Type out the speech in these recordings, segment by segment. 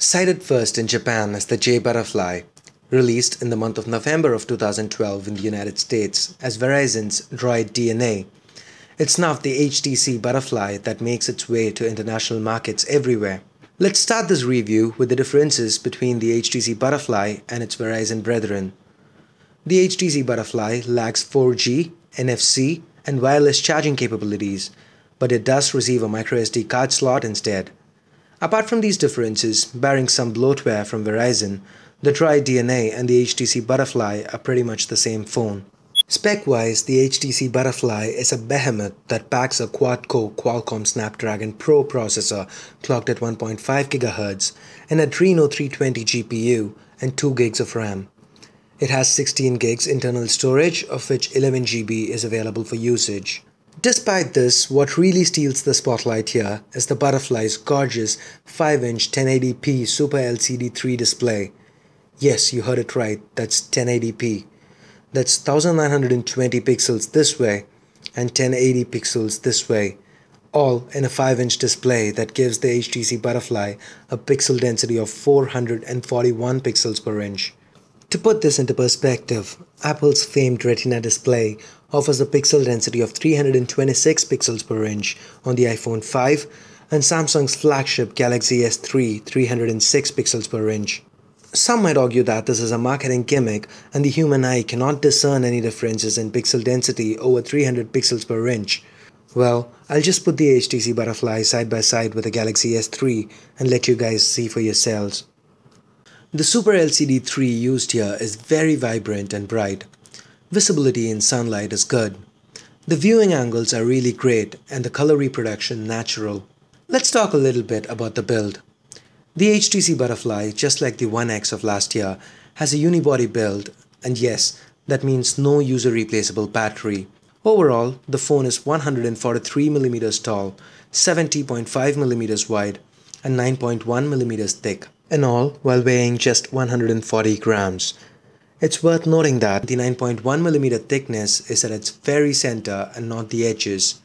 Cited first in Japan as the J Butterfly, released in the month of November of 2012 in the United States as Verizon's Droid DNA, it's now the HTC Butterfly that makes its way to international markets everywhere. Let's start this review with the differences between the HTC Butterfly and its Verizon brethren. The HTC Butterfly lacks 4G, NFC, and wireless charging capabilities, but it does receive a microSD card slot instead. Apart from these differences, barring some bloatware from Verizon, the Droid DNA and the HTC Butterfly are pretty much the same phone. Spec-wise, the HTC Butterfly is a behemoth that packs a quad-core Qualcomm Snapdragon Pro processor clocked at 1.5 GHz, an Adreno 320 GPU, and 2 gigs of RAM. It has 16 gigs internal storage, of which 11 GB is available for usage. Despite this, what really steals the spotlight here is the Butterfly's gorgeous 5-inch 1080p Super LCD 3 display. Yes, you heard it right, that's 1080p. That's 1920 pixels this way and 1080 pixels this way, all in a 5-inch display that gives the HTC Butterfly a pixel density of 441 pixels per inch. To put this into perspective, Apple's famed Retina display offers a pixel density of 326 pixels per inch on the iPhone 5 and Samsung's flagship Galaxy S3 306 pixels per inch. Some might argue that this is a marketing gimmick and the human eye cannot discern any differences in pixel density over 300 pixels per inch. Well, I'll just put the HTC Butterfly side by side with the Galaxy S3 and let you guys see for yourselves. The Super LCD 3 used here is very vibrant and bright. Visibility in sunlight is good. The viewing angles are really great and the color reproduction natural. Let's talk a little bit about the build. The HTC Butterfly, just like the One X of last year, has a unibody build and yes, that means no user replaceable battery. Overall, the phone is 143mm tall, 70.5mm wide and 9.1mm thick, and all while weighing just 140 grams. It's worth noting that the 9.1mm thickness is at its very center and not the edges.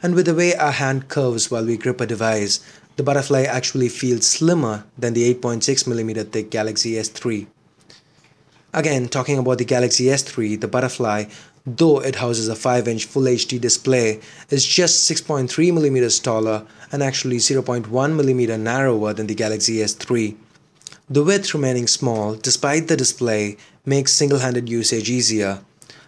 And with the way our hand curves while we grip a device, the butterfly actually feels slimmer than the 8.6mm thick Galaxy S3. Again, talking about the Galaxy S3, the butterfly, though it houses a 5-inch Full HD display, is just 6.3mm taller and actually 0.1mm narrower than the Galaxy S3. The width remaining small despite the display makes single-handed usage easier.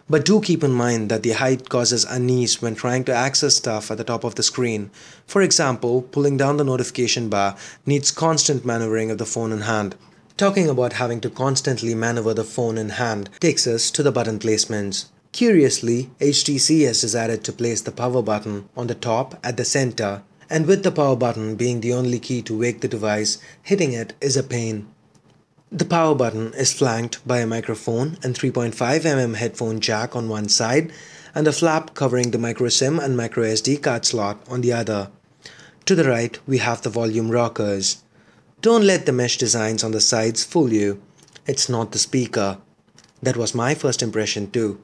But do keep in mind that the height causes unease when trying to access stuff at the top of the screen. For example, pulling down the notification bar needs constant maneuvering of the phone in hand. Talking about having to constantly maneuver the phone in hand takes us to the button placements. Curiously, HTC has decided to place the power button on the top at the center and with the power button being the only key to wake the device, hitting it is a pain. The power button is flanked by a microphone and 3.5mm headphone jack on one side and a flap covering the microSIM and microSD card slot on the other. To the right, we have the volume rockers. Don't let the mesh designs on the sides fool you. It's not the speaker. That was my first impression too.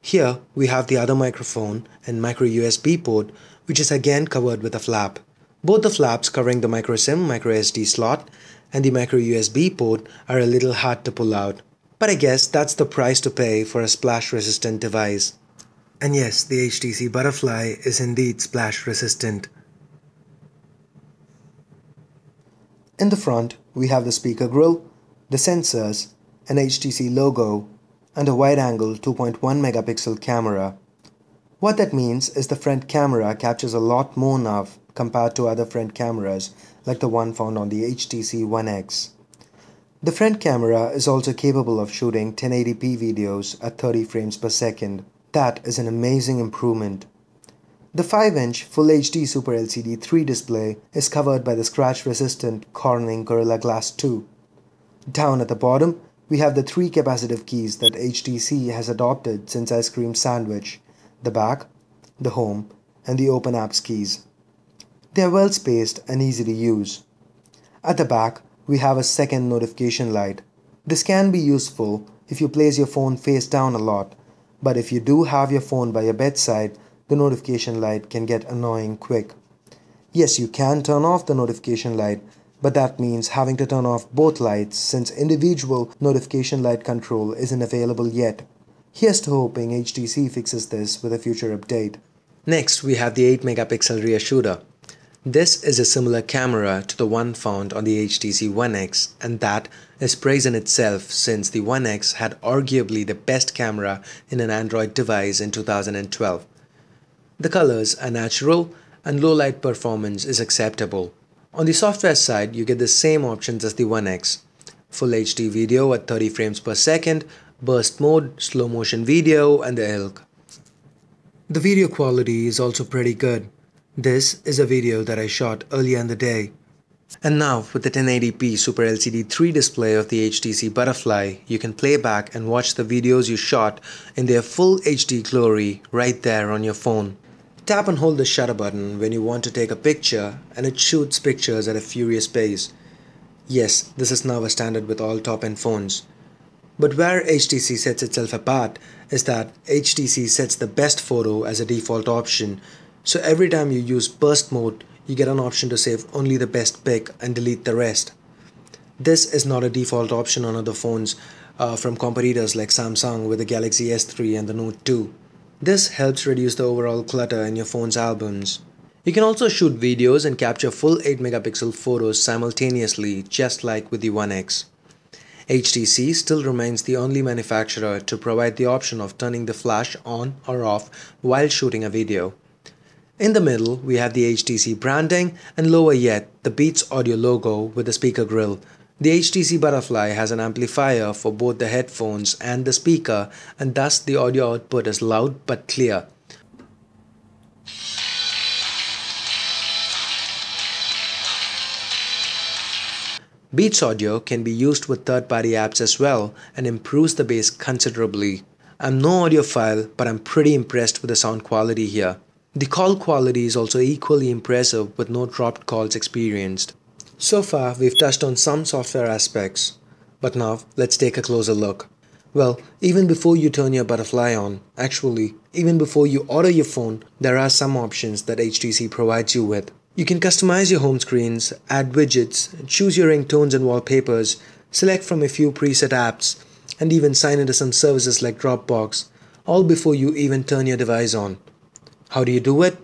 Here we have the other microphone and micro USB port which is again covered with a flap. Both the flaps covering the microSIM microSD slot and the micro USB port are a little hard to pull out. But I guess that's the price to pay for a splash resistant device. And yes, the HTC Butterfly is indeed splash resistant. In the front, we have the speaker grill, the sensors, an HTC logo, and a wide-angle 2.1 megapixel camera. What that means is the front camera captures a lot more now compared to other front cameras like the one found on the HTC One X. The front camera is also capable of shooting 1080p videos at 30 frames per second. That is an amazing improvement. The 5-inch Full HD Super LCD 3 display is covered by the scratch-resistant Corning Gorilla Glass 2. Down at the bottom, we have the three capacitive keys that HTC has adopted since Ice Cream Sandwich, the back, the home, and the open apps keys. They are well spaced and easy to use. At the back, we have a second notification light. This can be useful if you place your phone face down a lot, but if you do have your phone by your bedside, the notification light can get annoying quick. Yes, you can turn off the notification light, but that means having to turn off both lights since individual notification light control isn't available yet. Here's to hoping HTC fixes this with a future update. Next, we have the 8 megapixel rear shooter. This is a similar camera to the one found on the HTC One X, and that is praise in itself since the One X had arguably the best camera in an Android device in 2012. The colors are natural and low light performance is acceptable. On the software side, you get the same options as the One X full HD video at 30 frames per second, burst mode, slow motion video, and the ilk. The video quality is also pretty good. This is a video that I shot earlier in the day. And now with the 1080p Super LCD 3 display of the HTC Butterfly, you can play back and watch the videos you shot in their full HD glory right there on your phone. Tap and hold the shutter button when you want to take a picture and it shoots pictures at a furious pace. Yes, this is now a standard with all top-end phones. But where HTC sets itself apart is that HTC sets the best photo as a default option so every time you use burst mode, you get an option to save only the best pic and delete the rest. This is not a default option on other phones uh, from competitors like Samsung with the Galaxy S3 and the Note 2. This helps reduce the overall clutter in your phone's albums. You can also shoot videos and capture full 8 megapixel photos simultaneously just like with the One X. HTC still remains the only manufacturer to provide the option of turning the flash on or off while shooting a video. In the middle, we have the HTC branding and lower yet, the Beats Audio logo with the speaker grill. The HTC Butterfly has an amplifier for both the headphones and the speaker and thus the audio output is loud but clear. Beats Audio can be used with third-party apps as well and improves the bass considerably. I'm no audiophile but I'm pretty impressed with the sound quality here. The call quality is also equally impressive with no dropped calls experienced. So far, we've touched on some software aspects, but now let's take a closer look. Well, even before you turn your butterfly on, actually, even before you order your phone, there are some options that HTC provides you with. You can customize your home screens, add widgets, choose your ringtones and wallpapers, select from a few preset apps, and even sign into some services like Dropbox, all before you even turn your device on. How do you do it?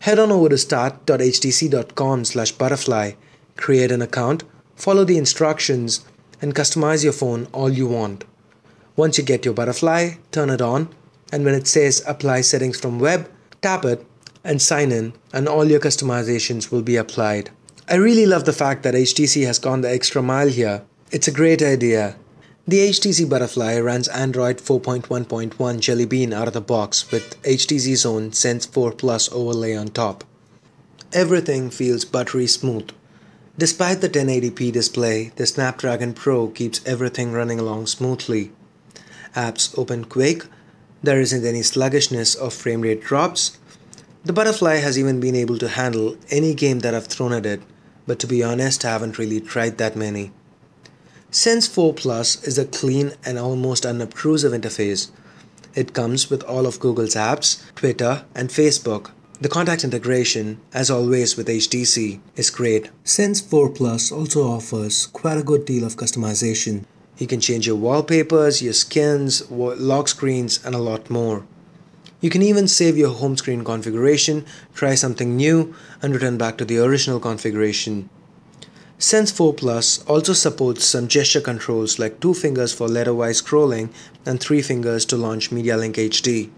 Head on over to start.htc.com slash butterfly, create an account, follow the instructions, and customize your phone all you want. Once you get your butterfly, turn it on, and when it says apply settings from web, tap it and sign in, and all your customizations will be applied. I really love the fact that HTC has gone the extra mile here. It's a great idea the HTC Butterfly runs Android 4.1.1 Jelly Bean out of the box with HTC's own Sense 4 Plus overlay on top. Everything feels buttery smooth. Despite the 1080p display, the Snapdragon Pro keeps everything running along smoothly. Apps open quick, there isn't any sluggishness or frame rate drops. The Butterfly has even been able to handle any game that I've thrown at it, but to be honest, I haven't really tried that many. Sense 4 Plus is a clean and almost unobtrusive interface. It comes with all of Google's apps, Twitter, and Facebook. The contact integration, as always with HTC, is great. Sense 4 Plus also offers quite a good deal of customization. You can change your wallpapers, your skins, lock screens, and a lot more. You can even save your home screen configuration, try something new, and return back to the original configuration. Sense 4 Plus also supports some gesture controls like two fingers for letter-wise scrolling and three fingers to launch MediaLink HD.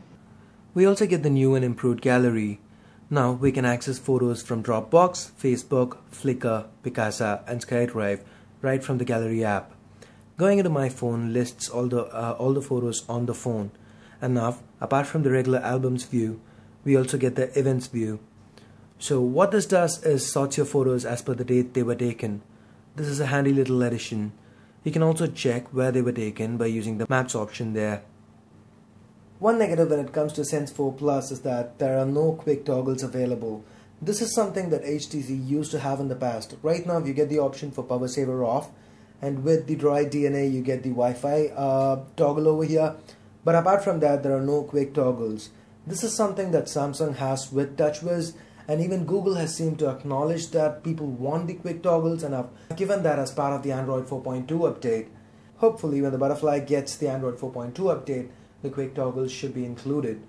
We also get the new and improved gallery. Now we can access photos from Dropbox, Facebook, Flickr, Picasa and SkyDrive right from the gallery app. Going into my phone lists all the uh, all the photos on the phone. And now, apart from the regular albums view, we also get the events view so what this does is sorts your photos as per the date they were taken. This is a handy little addition. You can also check where they were taken by using the maps option there. One negative when it comes to Sense 4 Plus is that there are no quick toggles available. This is something that HTC used to have in the past. Right now you get the option for power saver off and with the Droid DNA you get the Wi-Fi uh, toggle over here. But apart from that there are no quick toggles. This is something that Samsung has with TouchWiz and even Google has seemed to acknowledge that people want the quick toggles and have given that as part of the Android 4.2 update. Hopefully when the Butterfly gets the Android 4.2 update, the quick toggles should be included.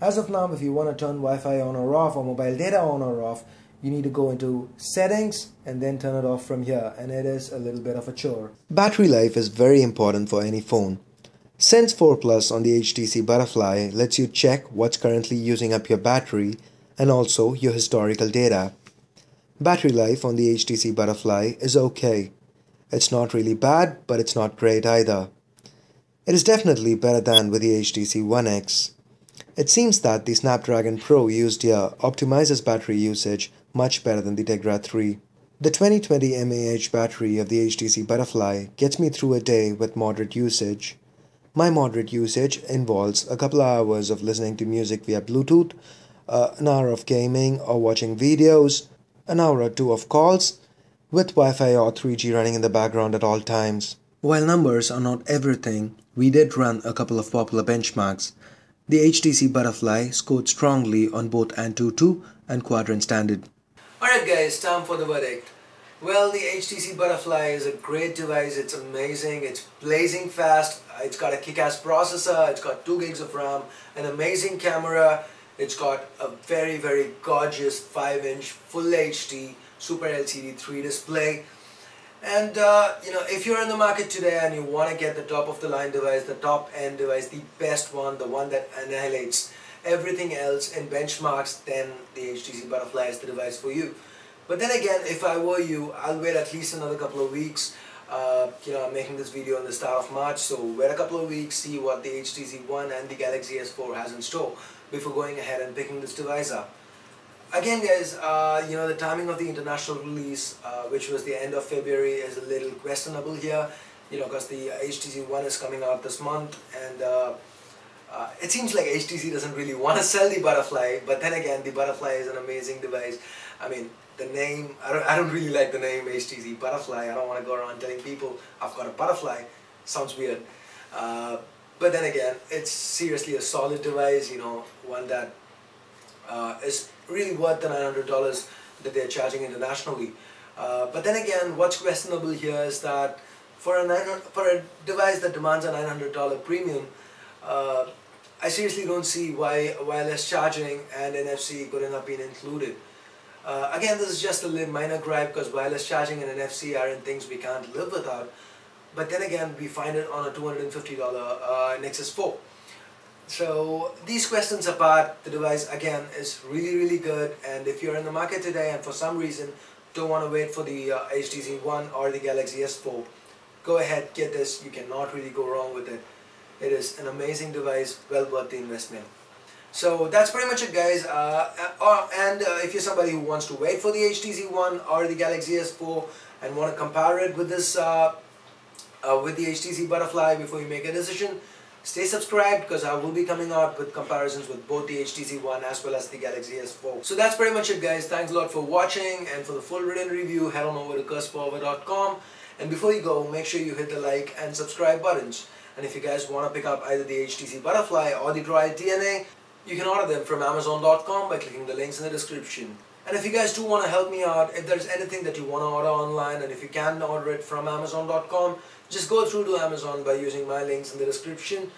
As of now, if you want to turn Wi-Fi on or off or mobile data on or off, you need to go into settings and then turn it off from here and it is a little bit of a chore. Battery life is very important for any phone. Sense 4 Plus on the HTC Butterfly lets you check what's currently using up your battery and also your historical data. Battery life on the HTC Butterfly is okay. It's not really bad, but it's not great either. It is definitely better than with the HTC One X. It seems that the Snapdragon Pro used here optimizes battery usage much better than the Tegra 3. The 2020 mAh battery of the HTC Butterfly gets me through a day with moderate usage. My moderate usage involves a couple of hours of listening to music via Bluetooth, uh, an hour of gaming or watching videos, an hour or two of calls, with Wi-Fi or 3G running in the background at all times. While numbers are not everything, we did run a couple of popular benchmarks. The HTC Butterfly scored strongly on both Antutu and Quadrant Standard. Alright guys, time for the verdict. Well, the HTC Butterfly is a great device, it's amazing, it's blazing fast, it's got a kick-ass processor, it's got 2 gigs of RAM, an amazing camera, it's got a very very gorgeous 5-inch Full HD Super LCD 3 display, and uh, you know, if you're in the market today and you want to get the top of the line device, the top end device, the best one, the one that annihilates everything else in benchmarks, then the HTC Butterfly is the device for you. But then again, if I were you, I'll wait at least another couple of weeks. Uh, you know, I'm making this video in the start of March, so wait a couple of weeks, see what the HTC One and the Galaxy S4 has in store before going ahead and picking this device up. Again guys uh, you know the timing of the international release uh, which was the end of February is a little questionable here. You know because the HTC One is coming out this month and uh, uh it seems like HTC doesn't really want to sell the Butterfly but then again the Butterfly is an amazing device. I mean the name I don't, I don't really like the name HTC Butterfly I don't want to go around telling people I've got a butterfly sounds weird uh, but then again it's seriously a solid device you know one that uh, is really worth the $900 that they're charging internationally. Uh, but then again, what's questionable here is that for a, 900, for a device that demands a $900 premium, uh, I seriously don't see why wireless charging and NFC couldn't have been included. Uh, again, this is just a minor gripe because wireless charging and NFC are in things we can't live without. But then again, we find it on a $250 uh, Nexus 4. So these questions apart, the device again is really really good and if you're in the market today and for some reason don't want to wait for the uh, HTC One or the Galaxy S4, go ahead get this, you cannot really go wrong with it. It is an amazing device, well worth the investment. So that's pretty much it guys uh, uh, and uh, if you're somebody who wants to wait for the HTC One or the Galaxy S4 and want to compare it with this uh, uh, with the HTC Butterfly before you make a decision Stay subscribed because I will be coming out with comparisons with both the HTC One as well as the Galaxy S4. So that's pretty much it guys. Thanks a lot for watching and for the full written review head on over to cursed4eva.com and before you go make sure you hit the like and subscribe buttons. And if you guys want to pick up either the HTC Butterfly or the Droid DNA, you can order them from Amazon.com by clicking the links in the description. And if you guys do want to help me out, if there's anything that you want to order online and if you can order it from Amazon.com, just go through to Amazon by using my links in the description.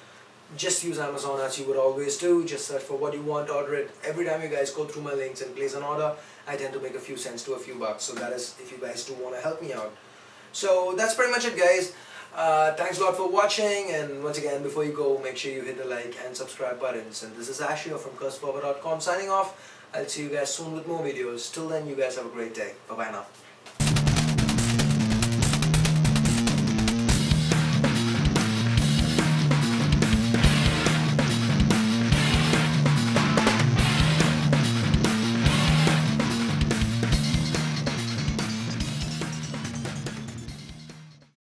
Just use Amazon as you would always do. Just search for what you want, order it. Every time you guys go through my links and place an order, I tend to make a few cents to a few bucks. So that is if you guys do want to help me out. So that's pretty much it guys. Uh, thanks a lot for watching and once again before you go make sure you hit the like and subscribe buttons. And this is Ashio from cursed4eva.com signing off. I'll see you guys soon with more videos. Till then you guys have a great day. Bye bye now